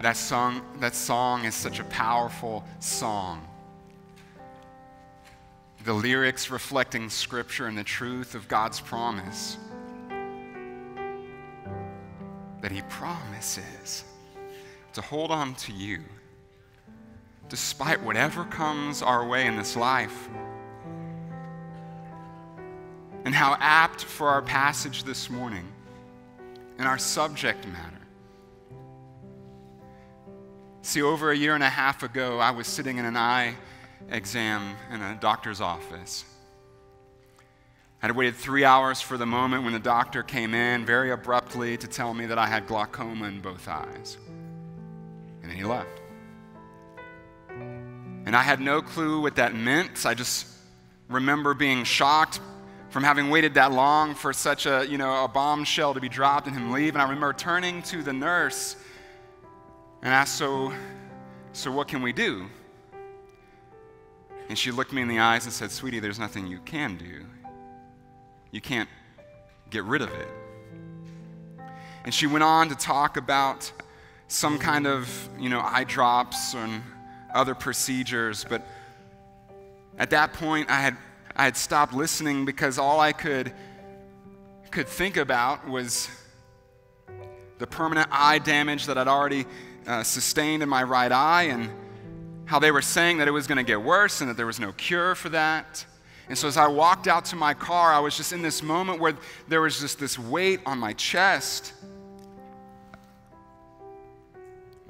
That song, that song is such a powerful song. The lyrics reflecting scripture and the truth of God's promise. That He promises to hold on to you despite whatever comes our way in this life. And how apt for our passage this morning and our subject matter. See, over a year and a half ago, I was sitting in an eye exam in a doctor's office. I had waited three hours for the moment when the doctor came in very abruptly to tell me that I had glaucoma in both eyes. And then he left. And I had no clue what that meant. I just remember being shocked from having waited that long for such a, you know, a bombshell to be dropped and him leave. And I remember turning to the nurse and asked, so, so what can we do? And she looked me in the eyes and said, Sweetie, there's nothing you can do. You can't get rid of it. And she went on to talk about some kind of, you know, eye drops and other procedures, but at that point I had I had stopped listening because all I could could think about was the permanent eye damage that I'd already uh, sustained in my right eye and how they were saying that it was going to get worse and that there was no cure for that. And so as I walked out to my car, I was just in this moment where there was just this weight on my chest.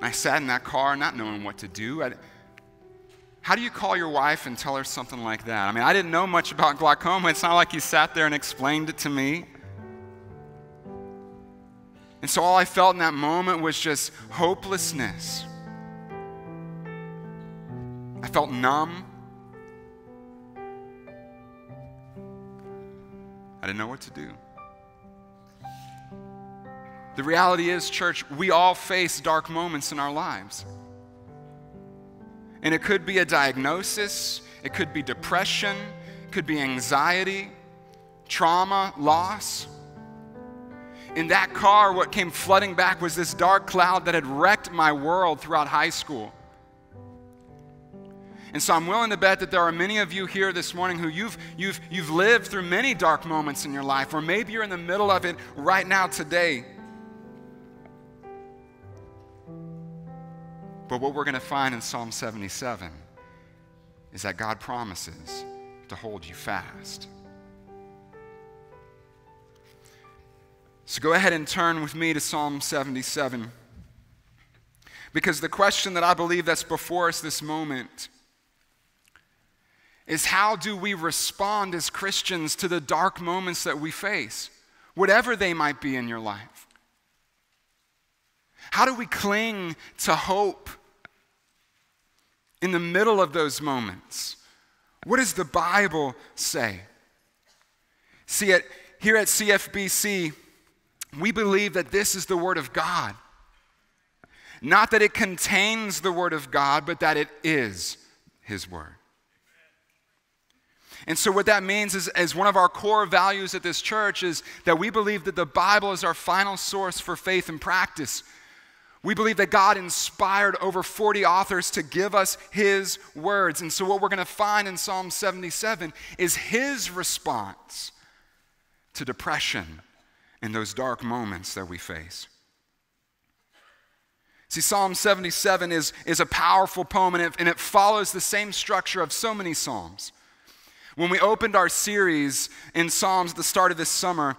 I sat in that car not knowing what to do. I, how do you call your wife and tell her something like that? I mean, I didn't know much about glaucoma. It's not like he sat there and explained it to me. And so all I felt in that moment was just hopelessness. I felt numb. I didn't know what to do. The reality is, church, we all face dark moments in our lives. And it could be a diagnosis, it could be depression, it could be anxiety, trauma, loss. In that car, what came flooding back was this dark cloud that had wrecked my world throughout high school. And so I'm willing to bet that there are many of you here this morning who you've, you've, you've lived through many dark moments in your life, or maybe you're in the middle of it right now today. But what we're going to find in Psalm 77 is that God promises to hold you fast. So go ahead and turn with me to Psalm 77. Because the question that I believe that's before us this moment is how do we respond as Christians to the dark moments that we face, whatever they might be in your life? How do we cling to hope in the middle of those moments? What does the Bible say? See, it here at CFBC, we believe that this is the Word of God. Not that it contains the Word of God, but that it is His Word. And so, what that means is, as one of our core values at this church, is that we believe that the Bible is our final source for faith and practice. We believe that God inspired over 40 authors to give us His words. And so, what we're going to find in Psalm 77 is His response to depression in those dark moments that we face. See, Psalm 77 is, is a powerful poem and it, and it follows the same structure of so many Psalms. When we opened our series in Psalms at the start of this summer,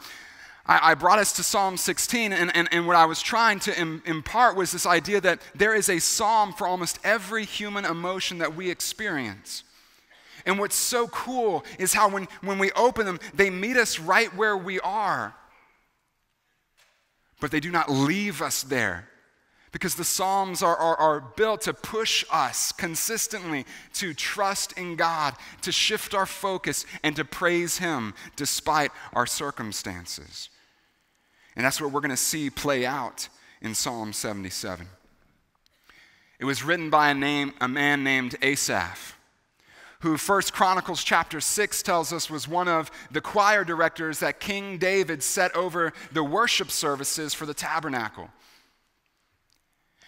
I, I brought us to Psalm 16, and, and, and what I was trying to Im, impart was this idea that there is a psalm for almost every human emotion that we experience. And what's so cool is how when, when we open them, they meet us right where we are. But they do not leave us there. Because the Psalms are, are, are, built to push us consistently to trust in God, to shift our focus, and to praise Him despite our circumstances. And that's what we're going to see play out in Psalm 77. It was written by a, name, a man named Asaph, who First Chronicles chapter 6 tells us was one of the choir directors that King David set over the worship services for the tabernacle.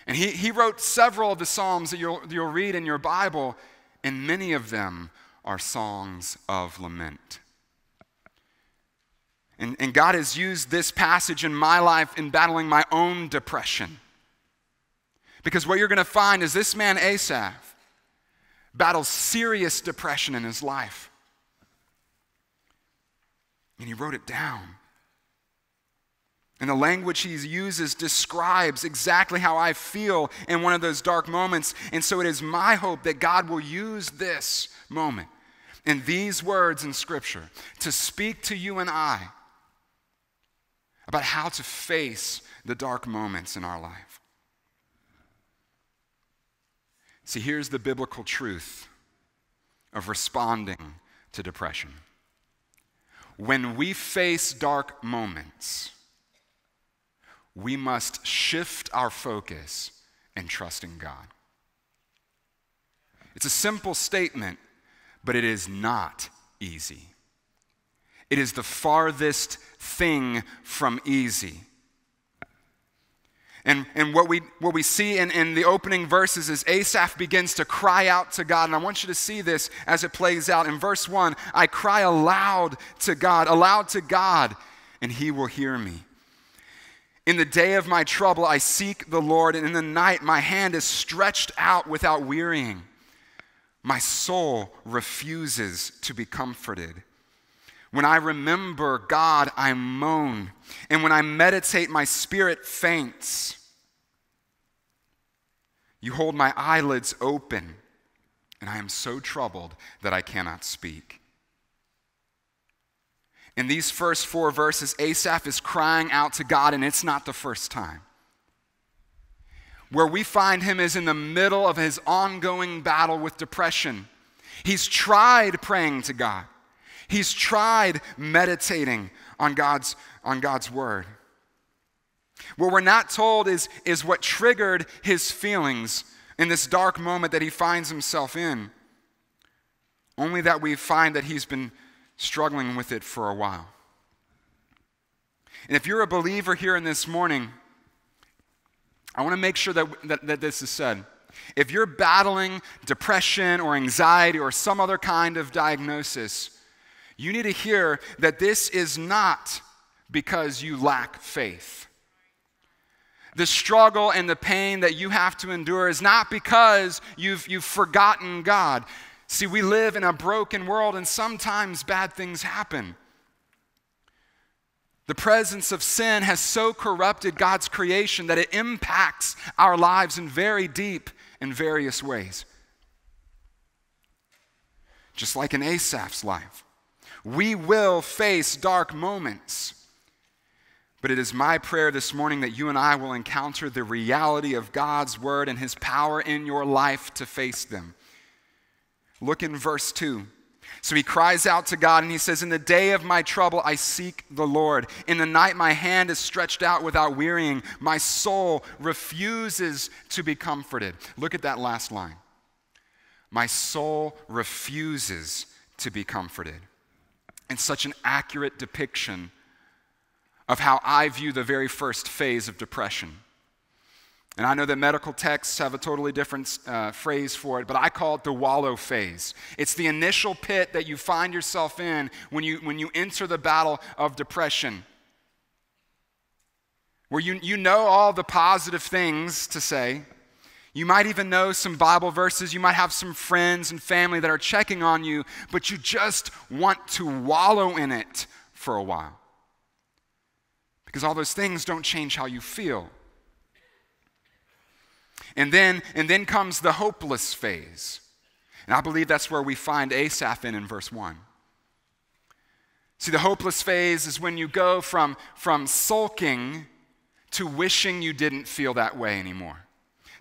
And he, he wrote several of the Psalms that you'll, you'll read in your Bible, and many of them are songs of lament. And, and God has used this passage in my life in battling my own depression. Because what you're going to find is this man, Asaph, battles serious depression in his life. And he wrote it down. And the language he uses describes exactly how I feel in one of those dark moments. And so it is my hope that God will use this moment and these words in Scripture to speak to you and I about how to face the dark moments in our life. See, here's the biblical truth of responding to depression. When we face dark moments, we must shift our focus and trust in God. It's a simple statement, but it is not easy. It is the farthest thing from easy. And, and what, we, what we see in, in the opening verses is Asaph begins to cry out to God. And I want you to see this as it plays out. In verse 1, I cry aloud to God, aloud to God, and he will hear me. In the day of my trouble, I seek the Lord, and in the night, my hand is stretched out without wearying. My soul refuses to be comforted. When I remember God, I moan. And when I meditate, my spirit faints. You hold my eyelids open, and I am so troubled that I cannot speak. In these first four verses, Asaph is crying out to God, and it's not the first time. Where we find him is in the middle of his ongoing battle with depression. He's tried praying to God. He's tried meditating on God's, on God's word. What we're not told is, is what triggered his feelings in this dark moment that he finds himself in. Only that we find that he's been struggling with it for a while. And if you're a believer here in this morning, I want to make sure that, that, that this is said. If you're battling depression or anxiety or some other kind of diagnosis, you need to hear that this is not because you lack faith. The struggle and the pain that you have to endure is not because you've, you've forgotten God. See, we live in a broken world and sometimes bad things happen. The presence of sin has so corrupted God's creation that it impacts our lives in very deep and various ways. Just like in Asaph's life. We will face dark moments. But it is my prayer this morning that you and I will encounter the reality of God's word and his power in your life to face them. Look in verse 2. So he cries out to God and he says, In the day of my trouble, I seek the Lord. In the night, my hand is stretched out without wearying. My soul refuses to be comforted. Look at that last line. My soul refuses to be comforted and such an accurate depiction of how I view the very first phase of depression. And I know that medical texts have a totally different uh, phrase for it, but I call it the wallow phase. It's the initial pit that you find yourself in when you, when you enter the battle of depression, where you, you know all the positive things to say, you might even know some Bible verses. You might have some friends and family that are checking on you, but you just want to wallow in it for a while. Because all those things don't change how you feel. And then, and then comes the hopeless phase. And I believe that's where we find Asaph in in verse 1. See, the hopeless phase is when you go from, from sulking to wishing you didn't feel that way anymore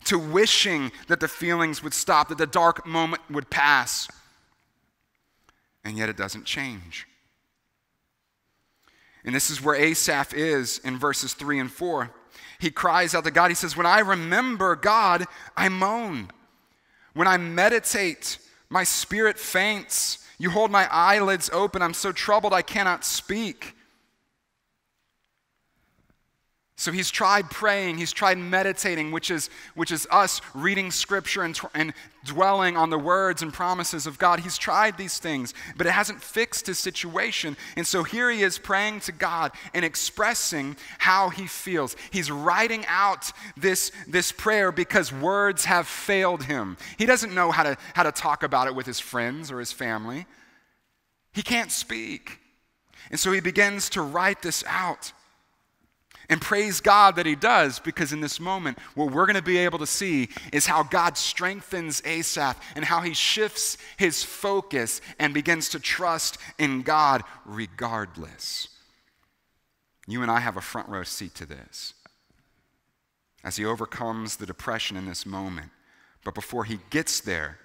to wishing that the feelings would stop, that the dark moment would pass. And yet it doesn't change. And this is where Asaph is in verses 3 and 4. He cries out to God. He says, When I remember God, I moan. When I meditate, my spirit faints. You hold my eyelids open. I'm so troubled I cannot speak. So he's tried praying, he's tried meditating, which is, which is us reading scripture and, and dwelling on the words and promises of God. He's tried these things, but it hasn't fixed his situation. And so here he is praying to God and expressing how he feels. He's writing out this, this prayer because words have failed him. He doesn't know how to, how to talk about it with his friends or his family, he can't speak. And so he begins to write this out. And praise God that he does, because in this moment, what we're going to be able to see is how God strengthens Asaph and how he shifts his focus and begins to trust in God regardless. You and I have a front row seat to this as he overcomes the depression in this moment. But before he gets there,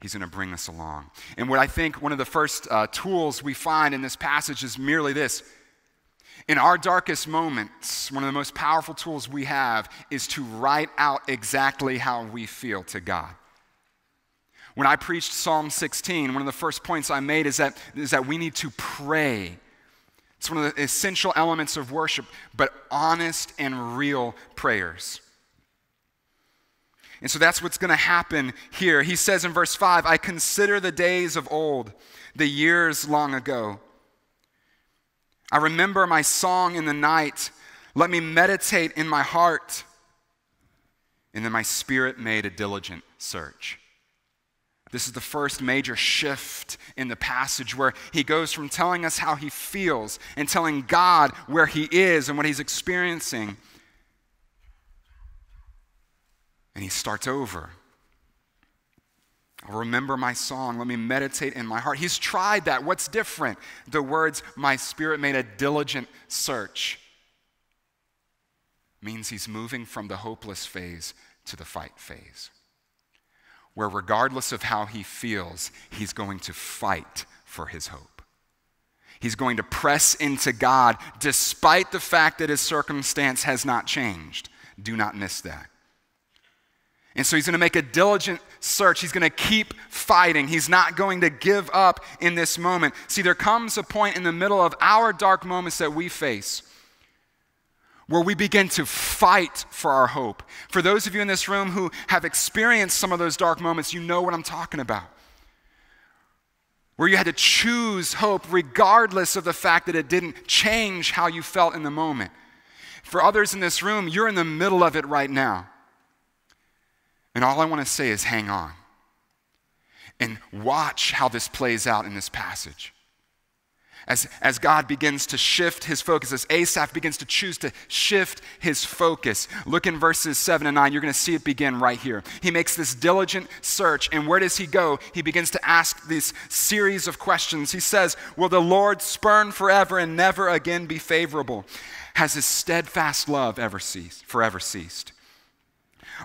He's going to bring us along. And what I think one of the first uh, tools we find in this passage is merely this in our darkest moments, one of the most powerful tools we have is to write out exactly how we feel to God. When I preached Psalm 16, one of the first points I made is that, is that we need to pray. It's one of the essential elements of worship, but honest and real prayers. And so that's what's going to happen here. He says in verse 5 I consider the days of old, the years long ago. I remember my song in the night. Let me meditate in my heart. And then my spirit made a diligent search. This is the first major shift in the passage where he goes from telling us how he feels and telling God where he is and what he's experiencing. And he starts over. Remember my song. Let me meditate in my heart. He's tried that. What's different? The words, my spirit made a diligent search, means he's moving from the hopeless phase to the fight phase. Where, regardless of how he feels, he's going to fight for his hope. He's going to press into God despite the fact that his circumstance has not changed. Do not miss that. And so he's going to make a diligent search. He's going to keep fighting. He's not going to give up in this moment. See, there comes a point in the middle of our dark moments that we face where we begin to fight for our hope. For those of you in this room who have experienced some of those dark moments, you know what I'm talking about. Where you had to choose hope regardless of the fact that it didn't change how you felt in the moment. For others in this room, you're in the middle of it right now. And all I want to say is hang on and watch how this plays out in this passage. As, as God begins to shift his focus, as Asaph begins to choose to shift his focus. Look in verses 7 and 9. You're going to see it begin right here. He makes this diligent search, and where does he go? He begins to ask this series of questions. He says, Will the Lord spurn forever and never again be favorable? Has his steadfast love ever ceased, forever ceased?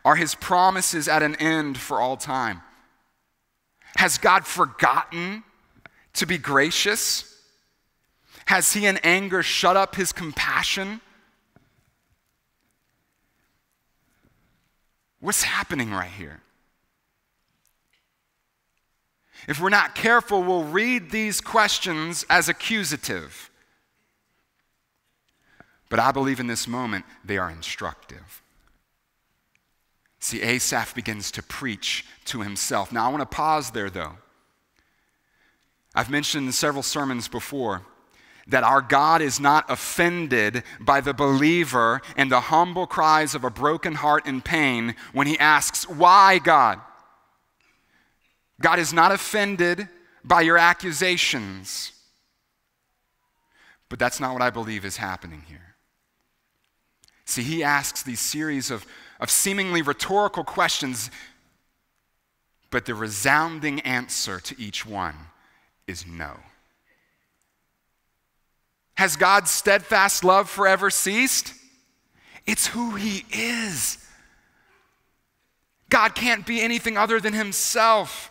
Are his promises at an end for all time? Has God forgotten to be gracious? Has he in anger shut up his compassion? What's happening right here? If we're not careful, we'll read these questions as accusative. But I believe in this moment they are instructive. See, Asaph begins to preach to himself. Now, I want to pause there, though. I've mentioned in several sermons before that our God is not offended by the believer and the humble cries of a broken heart in pain when he asks, Why, God? God is not offended by your accusations. But that's not what I believe is happening here. See, he asks these series of of seemingly rhetorical questions, but the resounding answer to each one is no. Has God's steadfast love forever ceased? It's who He is. God can't be anything other than Himself.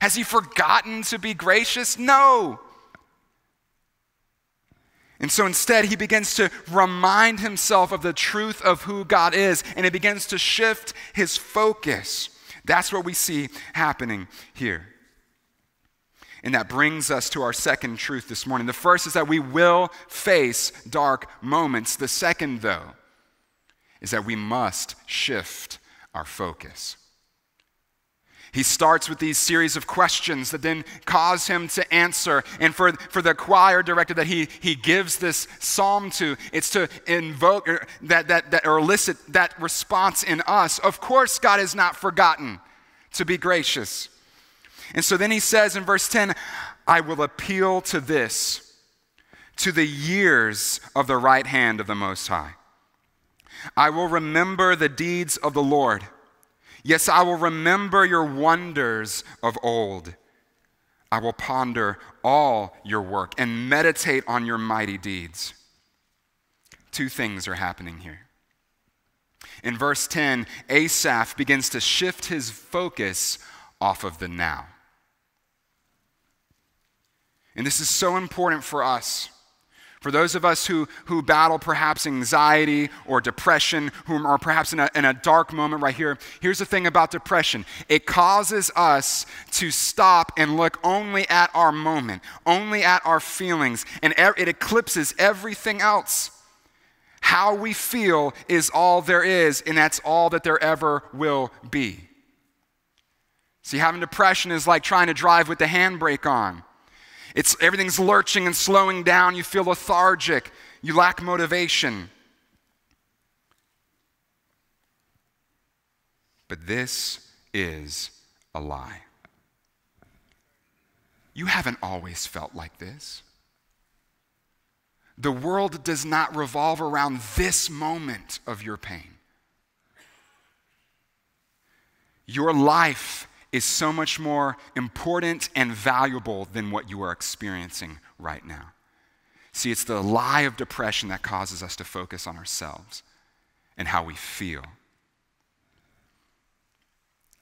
Has He forgotten to be gracious? No. And so instead, he begins to remind himself of the truth of who God is, and he begins to shift his focus. That's what we see happening here. And that brings us to our second truth this morning. The first is that we will face dark moments. The second, though, is that we must shift our focus. He starts with these series of questions that then cause him to answer. And for, for the choir director that he, he gives this psalm to, it's to invoke or that, that, that, or elicit that response in us. Of course, God has not forgotten to be gracious. And so then he says in verse 10, I will appeal to this, to the years of the right hand of the Most High. I will remember the deeds of the Lord. Yes, I will remember your wonders of old. I will ponder all your work and meditate on your mighty deeds. Two things are happening here. In verse 10, Asaph begins to shift his focus off of the now. And this is so important for us. For those of us who, who battle perhaps anxiety or depression, who are perhaps in a, in a dark moment right here, here's the thing about depression it causes us to stop and look only at our moment, only at our feelings, and it eclipses everything else. How we feel is all there is, and that's all that there ever will be. See, having depression is like trying to drive with the handbrake on. It's everything's lurching and slowing down. You feel lethargic. You lack motivation. But this is a lie. You haven't always felt like this. The world does not revolve around this moment of your pain. Your life is so much more important and valuable than what you are experiencing right now. See, it's the lie of depression that causes us to focus on ourselves and how we feel.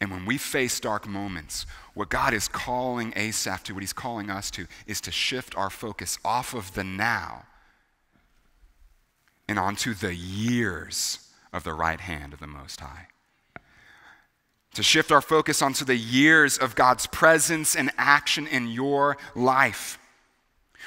And when we face dark moments, what God is calling Asaph to, what he's calling us to, is to shift our focus off of the now and onto the years of the right hand of the Most High to shift our focus onto the years of God's presence and action in your life.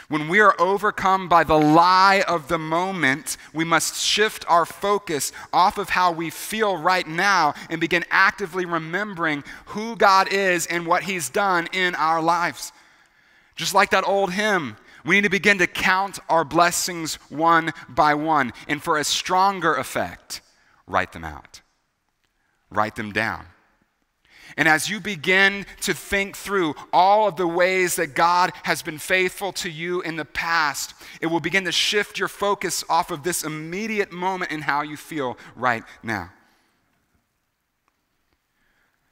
When we are overcome by the lie of the moment, we must shift our focus off of how we feel right now and begin actively remembering who God is and what He's done in our lives. Just like that old hymn, we need to begin to count our blessings one by one. And for a stronger effect, write them out, write them down. And as you begin to think through all of the ways that God has been faithful to you in the past, it will begin to shift your focus off of this immediate moment and how you feel right now.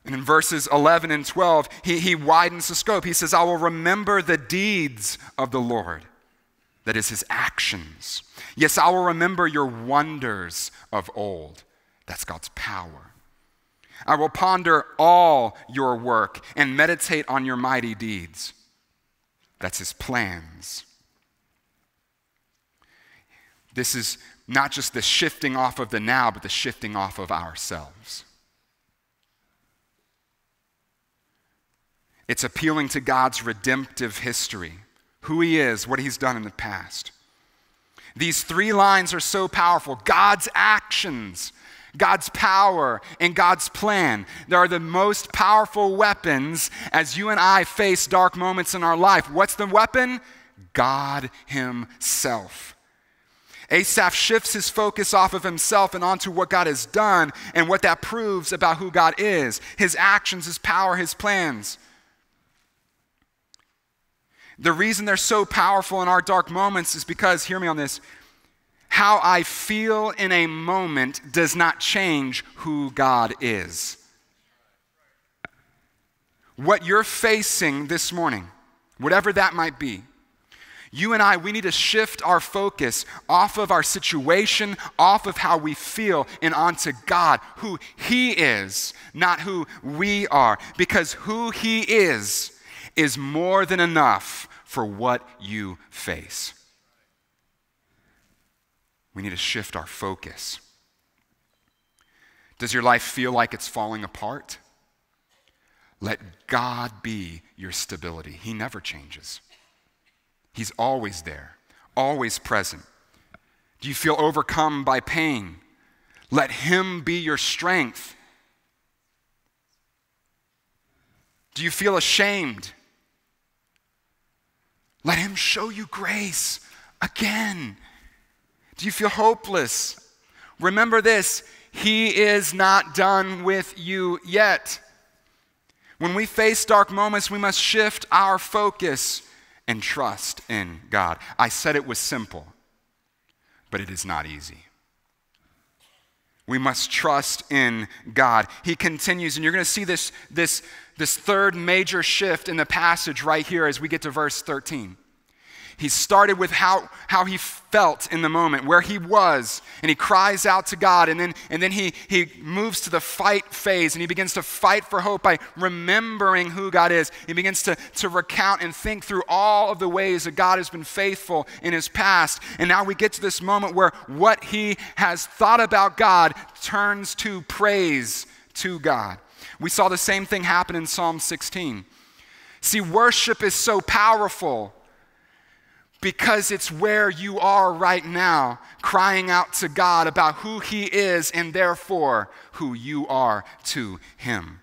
And in verses 11 and 12, he, he widens the scope. He says, I will remember the deeds of the Lord, that is, his actions. Yes, I will remember your wonders of old. That's God's power. I will ponder all your work and meditate on your mighty deeds. That's his plans. This is not just the shifting off of the now, but the shifting off of ourselves. It's appealing to God's redemptive history, who He is, what He's done in the past. These three lines are so powerful God's actions God's power and God's plan. They are the most powerful weapons as you and I face dark moments in our life. What's the weapon? God Himself. Asaph shifts his focus off of himself and onto what God has done and what that proves about who God is his actions, his power, his plans. The reason they're so powerful in our dark moments is because, hear me on this, how I feel in a moment does not change who God is. What you're facing this morning, whatever that might be, you and I, we need to shift our focus off of our situation, off of how we feel, and onto God, who He is, not who we are. Because who He is is more than enough for what you face. We need to shift our focus. Does your life feel like it's falling apart? Let God be your stability. He never changes, He's always there, always present. Do you feel overcome by pain? Let Him be your strength. Do you feel ashamed? Let Him show you grace again. Do you feel hopeless? Remember this He is not done with you yet. When we face dark moments, we must shift our focus and trust in God. I said it was simple, but it is not easy. We must trust in God. He continues, and you're going to see this, this, this third major shift in the passage right here as we get to verse 13. He started with how, how he felt in the moment, where he was, and he cries out to God, and then, and then he, he moves to the fight phase, and he begins to fight for hope by remembering who God is. He begins to, to recount and think through all of the ways that God has been faithful in his past. And now we get to this moment where what he has thought about God turns to praise to God. We saw the same thing happen in Psalm 16. See, worship is so powerful because it's where you are right now, crying out to God about who He is and therefore who you are to Him.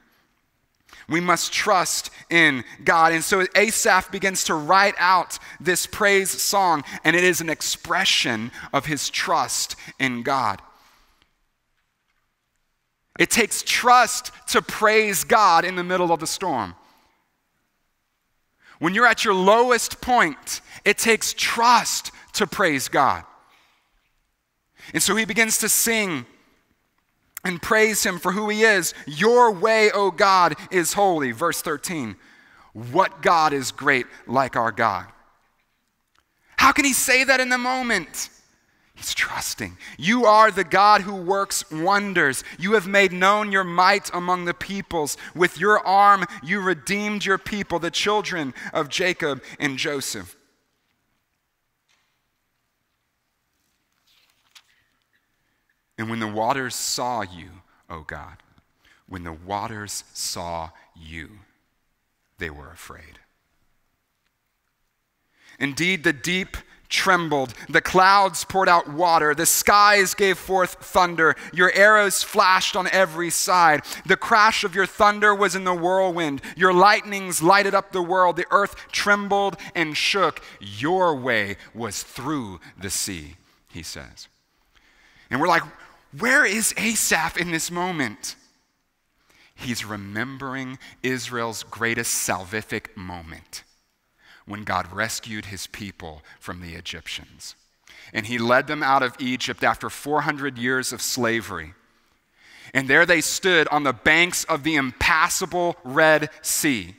We must trust in God. And so Asaph begins to write out this praise song, and it is an expression of his trust in God. It takes trust to praise God in the middle of the storm. When you're at your lowest point, it takes trust to praise God. And so he begins to sing and praise him for who he is. Your way, O God, is holy. Verse 13. What God is great like our God? How can he say that in the moment? He's trusting. You are the God who works wonders. You have made known your might among the peoples. With your arm, you redeemed your people, the children of Jacob and Joseph. And when the waters saw you, O God, when the waters saw you, they were afraid. Indeed, the deep trembled. The clouds poured out water. The skies gave forth thunder. Your arrows flashed on every side. The crash of your thunder was in the whirlwind. Your lightnings lighted up the world. The earth trembled and shook. Your way was through the sea, he says. And we're like, where is Asaph in this moment? He's remembering Israel's greatest salvific moment when God rescued his people from the Egyptians. And he led them out of Egypt after 400 years of slavery. And there they stood on the banks of the impassable Red Sea,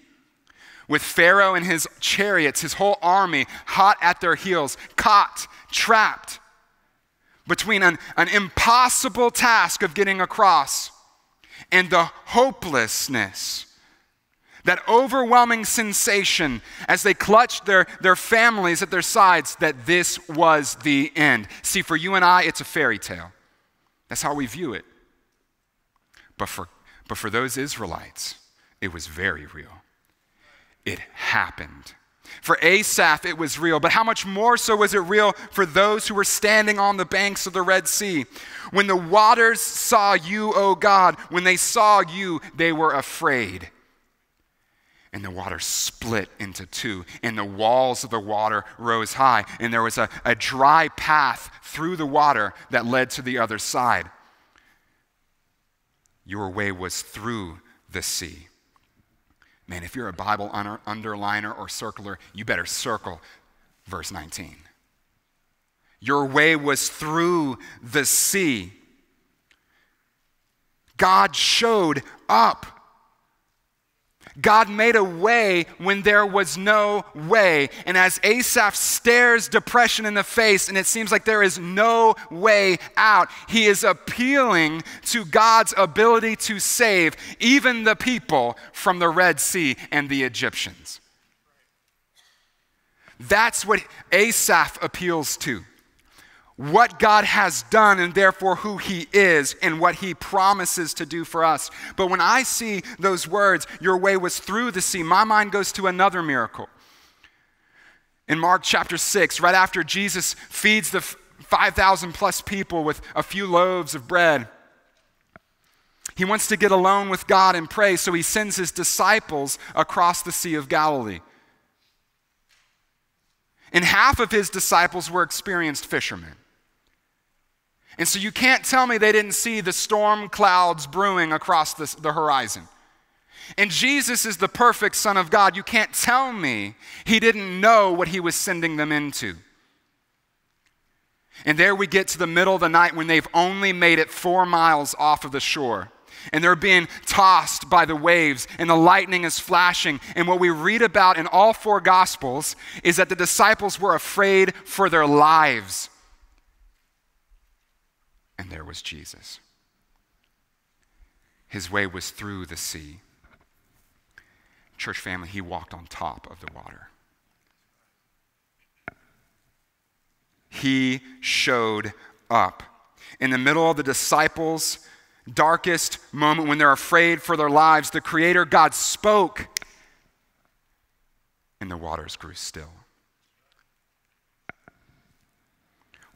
with Pharaoh and his chariots, his whole army, hot at their heels, caught, trapped between an, an impossible task of getting across and the hopelessness that overwhelming sensation as they clutched their, their families at their sides that this was the end. See, for you and I, it's a fairy tale. That's how we view it. But for, but for those Israelites, it was very real. It happened. For Asaph, it was real, but how much more so was it real for those who were standing on the banks of the Red Sea? When the waters saw you, O God, when they saw you, they were afraid and the water split into two, and the walls of the water rose high, and there was a, a dry path through the water that led to the other side. Your way was through the sea. Man, if you're a Bible under, underliner or circler, you better circle verse 19. Your way was through the sea. God showed up God made a way when there was no way. And as Asaph stares depression in the face and it seems like there is no way out, he is appealing to God's ability to save even the people from the Red Sea and the Egyptians. That's what Asaph appeals to. What God has done and therefore who He is and what He promises to do for us. But when I see those words, your way was through the sea, my mind goes to another miracle. In Mark chapter 6, right after Jesus feeds the 5,000 plus people with a few loaves of bread, he wants to get alone with God and pray, so he sends his disciples across the Sea of Galilee. And half of his disciples were experienced fishermen. And so you can't tell me they didn't see the storm clouds brewing across the, the horizon. And Jesus is the perfect Son of God. You can't tell me he didn't know what he was sending them into. And there we get to the middle of the night when they've only made it four miles off of the shore. And they're being tossed by the waves, and the lightning is flashing. And what we read about in all four Gospels is that the disciples were afraid for their lives and there was Jesus. His way was through the sea. Church family, he walked on top of the water. He showed up. In the middle of the disciples' darkest moment when they're afraid for their lives, the Creator God spoke, and the waters grew still.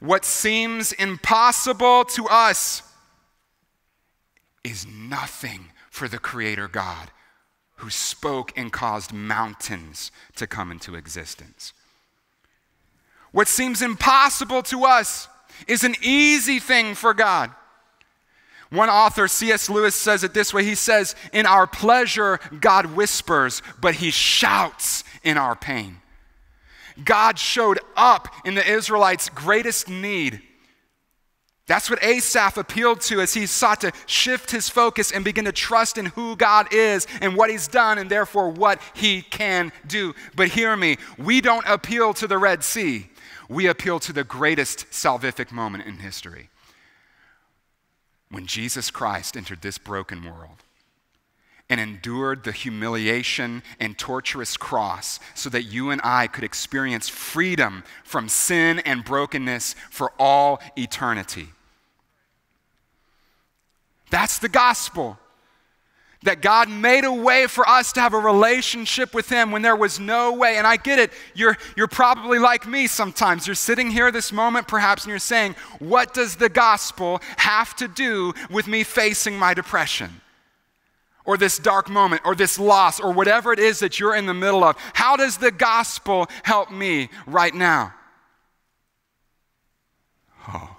What seems impossible to us is nothing for the Creator God who spoke and caused mountains to come into existence. What seems impossible to us is an easy thing for God. One author, C.S. Lewis, says it this way He says, In our pleasure, God whispers, but he shouts in our pain. God showed up in the Israelites' greatest need. That's what Asaph appealed to as he sought to shift his focus and begin to trust in who God is and what he's done and therefore what he can do. But hear me, we don't appeal to the Red Sea, we appeal to the greatest salvific moment in history. When Jesus Christ entered this broken world and endured the humiliation and torturous cross so that you and I could experience freedom from sin and brokenness for all eternity. That's the gospel. That God made a way for us to have a relationship with Him when there was no way. And I get it. You're, you're probably like me sometimes. You're sitting here this moment, perhaps, and you're saying, What does the gospel have to do with me facing my depression? Or this dark moment or this loss or whatever it is that you're in the middle of. How does the gospel help me right now? Oh,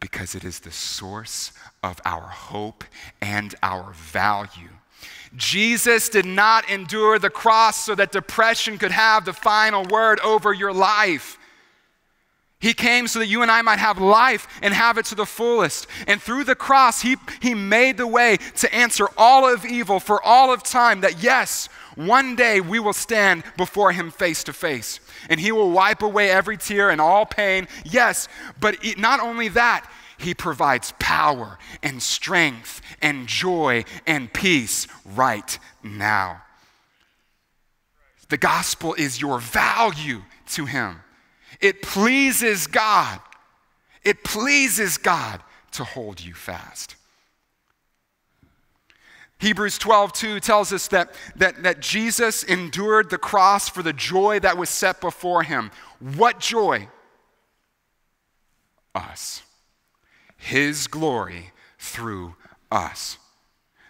because it is the source of our hope and our value. Jesus did not endure the cross so that depression could have the final word over your life. He came so that you and I might have life and have it to the fullest. And through the cross, he, he made the way to answer all of evil for all of time. That yes, one day we will stand before Him face to face. And He will wipe away every tear and all pain. Yes, but not only that, He provides power and strength and joy and peace right now. The gospel is your value to Him. It pleases God. It pleases God to hold you fast. Hebrews 12, 2 tells us that, that, that Jesus endured the cross for the joy that was set before him. What joy? Us. His glory through us.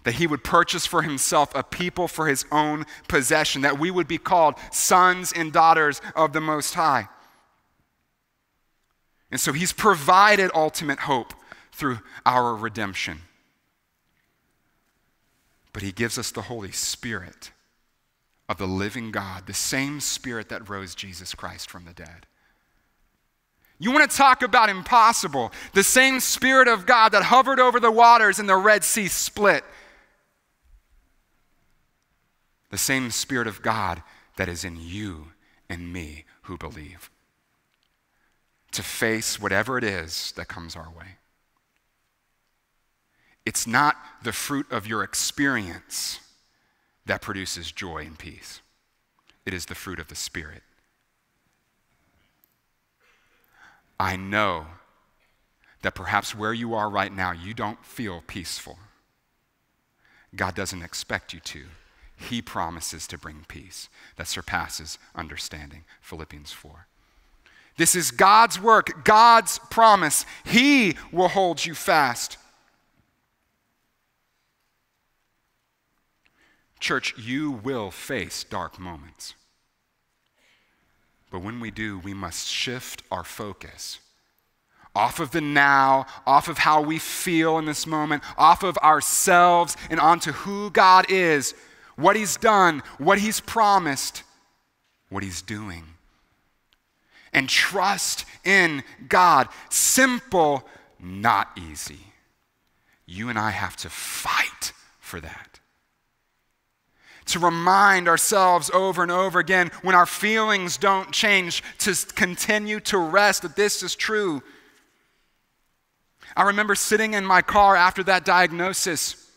That he would purchase for himself a people for his own possession, that we would be called sons and daughters of the Most High. And so he's provided ultimate hope through our redemption. But he gives us the Holy Spirit of the living God, the same Spirit that rose Jesus Christ from the dead. You want to talk about impossible? The same Spirit of God that hovered over the waters and the Red Sea split. The same Spirit of God that is in you and me who believe to face whatever it is that comes our way. It's not the fruit of your experience that produces joy and peace, it is the fruit of the Spirit. I know that perhaps where you are right now, you don't feel peaceful. God doesn't expect you to. He promises to bring peace that surpasses understanding. Philippians 4. This is God's work, God's promise. He will hold you fast. Church, you will face dark moments. But when we do, we must shift our focus off of the now, off of how we feel in this moment, off of ourselves, and onto who God is, what He's done, what He's promised, what He's doing. And trust in God. Simple, not easy. You and I have to fight for that. To remind ourselves over and over again when our feelings don't change, to continue to rest that this is true I remember sitting in my car after that diagnosis,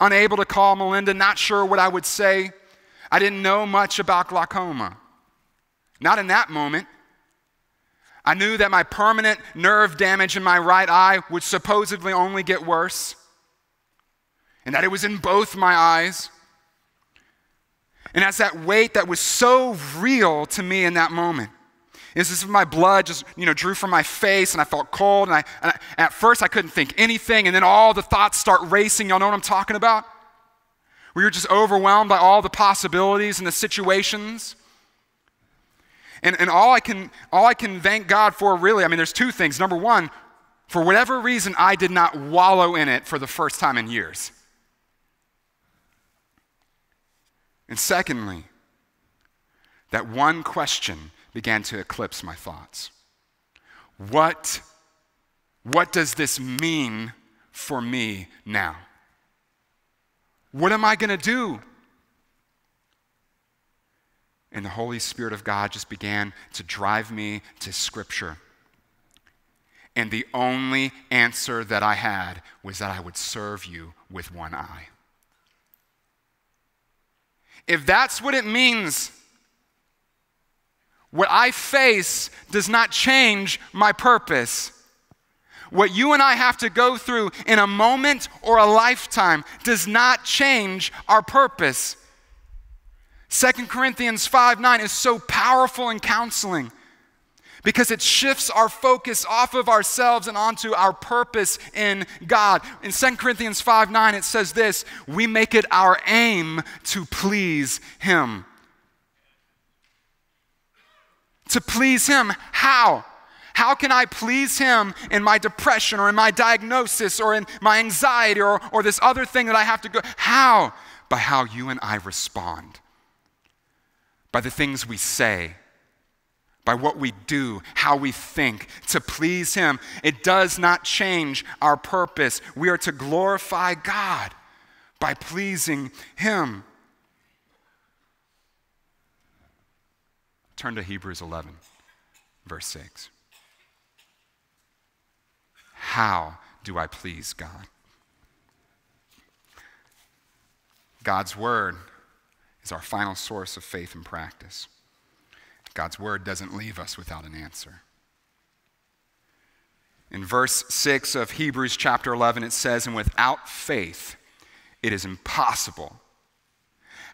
unable to call Melinda, not sure what I would say. I didn't know much about glaucoma. Not in that moment. I knew that my permanent nerve damage in my right eye would supposedly only get worse, and that it was in both my eyes. And as that weight that was so real to me in that moment, is as if my blood just, you know, drew from my face and I felt cold. And, I, and I, at first I couldn't think anything. And then all the thoughts start racing. Y'all know what I'm talking about? We were just overwhelmed by all the possibilities and the situations. And, and all, I can, all I can thank God for, really, I mean, there's two things. Number one, for whatever reason, I did not wallow in it for the first time in years. And secondly, that one question began to eclipse my thoughts. What, what does this mean for me now? What am I going to do? And the Holy Spirit of God just began to drive me to Scripture. And the only answer that I had was that I would serve you with one eye. If that's what it means what I face does not change my purpose. What you and I have to go through in a moment or a lifetime does not change our purpose. 2 Corinthians 5 9 is so powerful in counseling because it shifts our focus off of ourselves and onto our purpose in God. In 2 Corinthians 5 9, it says this We make it our aim to please Him to please Him. How? How can I please Him in my depression or in my diagnosis or in my anxiety or, or this other thing that I have to go? How? By how you and I respond, by the things we say, by what we do, how we think, to please Him. It does not change our purpose. We are to glorify God by pleasing Him. Turn to Hebrews 11, verse 6. How do I please God? God's word is our final source of faith and practice. God's word doesn't leave us without an answer. In verse 6 of Hebrews chapter 11, it says, And without faith, it is impossible.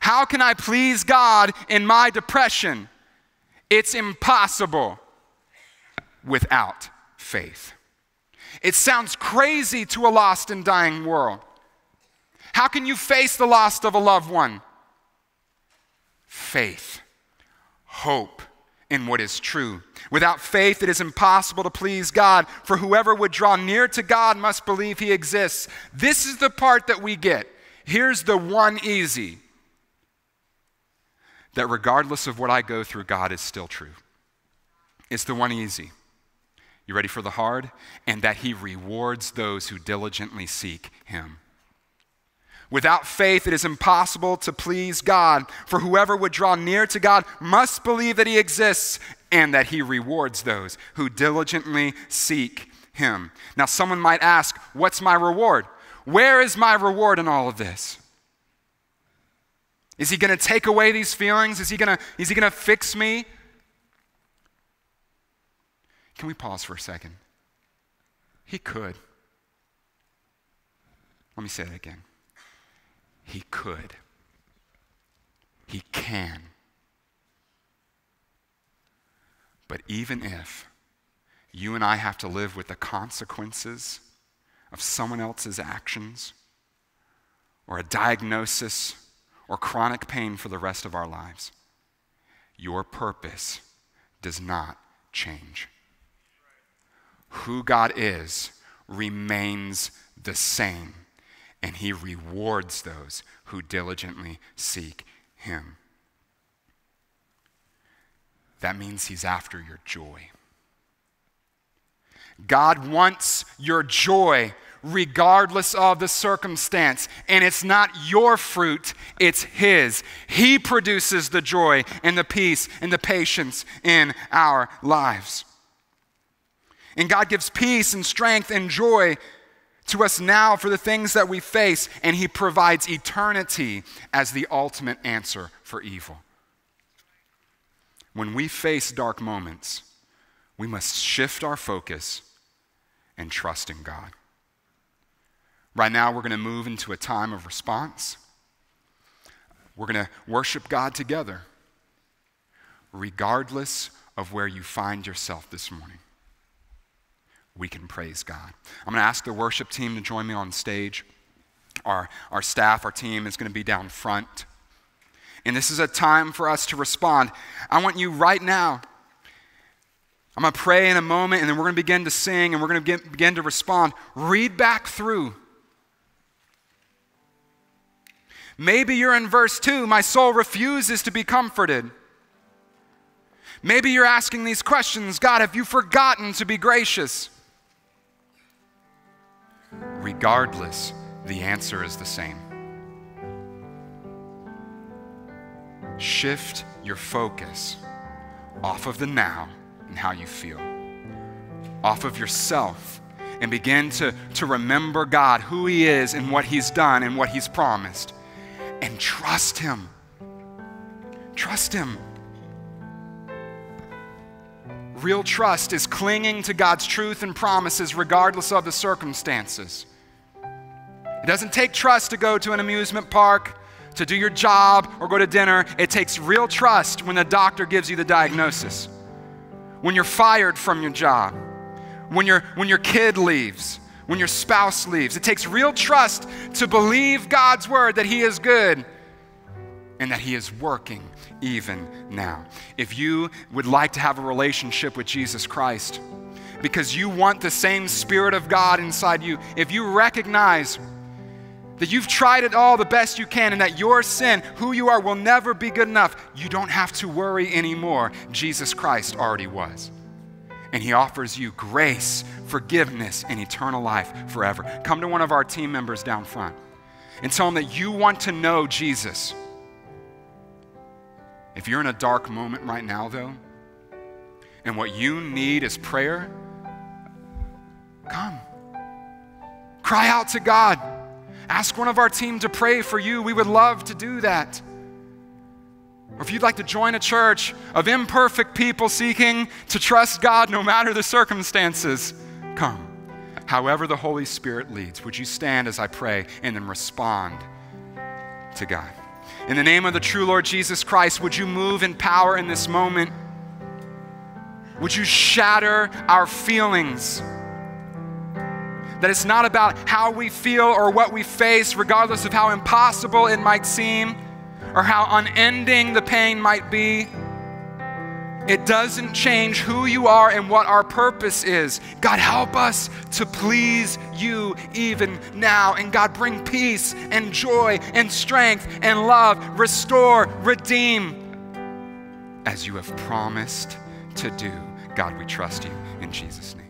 How can I please God in my depression? It's impossible without faith. It sounds crazy to a lost and dying world. How can you face the loss of a loved one? Faith, hope in what is true. Without faith, it is impossible to please God, for whoever would draw near to God must believe He exists. This is the part that we get. Here's the one easy that regardless of what I go through, God is still true. It's the one easy. You ready for the hard? And that He rewards those who diligently seek Him. Without faith, it is impossible to please God, for whoever would draw near to God must believe that He exists and that He rewards those who diligently seek Him. Now, someone might ask, What's my reward? Where is my reward in all of this? Is he going to take away these feelings? Is he going to, fix me? Can we pause for a second? He could. Let me say that again. He could. He can. But even if you and I have to live with the consequences of someone else's actions, or a diagnosis, or chronic pain for the rest of our lives, your purpose does not change. Who God is remains the same, and He rewards those who diligently seek Him. That means He's after your joy. God wants your joy regardless of the circumstance. And it's not your fruit, it's His. He produces the joy and the peace and the patience in our lives. And God gives peace and strength and joy to us now for the things that we face, and He provides eternity as the ultimate answer for evil. When we face dark moments, we must shift our focus and trust in God. Right now, we're going to move into a time of response. We're going to worship God together, regardless of where you find yourself this morning. We can praise God. I'm going to ask the worship team to join me on stage. Our, our staff, our team is going to be down front. And this is a time for us to respond. I want you right now I'm going to pray in a moment, and then we're going to begin to sing, and we're going to begin to respond. Read back through. Maybe you're in verse 2 My soul refuses to be comforted. Maybe you're asking these questions God, have you forgotten to be gracious? Regardless, the answer is the same. Shift your focus off of the now and how you feel, off of yourself, and begin to, to remember God, who He is, and what He's done and what He's promised, and trust Him. Trust Him. Real trust is clinging to God's truth and promises regardless of the circumstances. It doesn't take trust to go to an amusement park, to do your job, or go to dinner. It takes real trust when the doctor gives you the diagnosis when you're fired from your job, when, you when your kid leaves, when your spouse leaves. It takes real trust to believe God's word that He is good and that He is working even now. If you would like to have a relationship with Jesus Christ, because you want the same Spirit of God inside you, if you recognize that you've tried it all the best you can and that your sin, who you are, will never be good enough, you don't have to worry anymore. Jesus Christ already was. And he offers you grace, forgiveness, and eternal life forever. Come to one of our team members down front and tell them that you want to know Jesus. If you're in a dark moment right now, though, and what you need is prayer, come. Cry out to God. Ask one of our team to pray for you. We would love to do that. Or if you'd like to join a church of imperfect people seeking to trust God no matter the circumstances, come. However, the Holy Spirit leads, would you stand as I pray and then respond to God? In the name of the true Lord Jesus Christ, would you move in power in this moment? Would you shatter our feelings? That it's not about how we feel or what we face, regardless of how impossible it might seem or how unending the pain might be. It doesn't change who you are and what our purpose is. God, help us to please you even now. And God, bring peace and joy and strength and love. Restore, redeem as you have promised to do. God, we trust you in Jesus' name.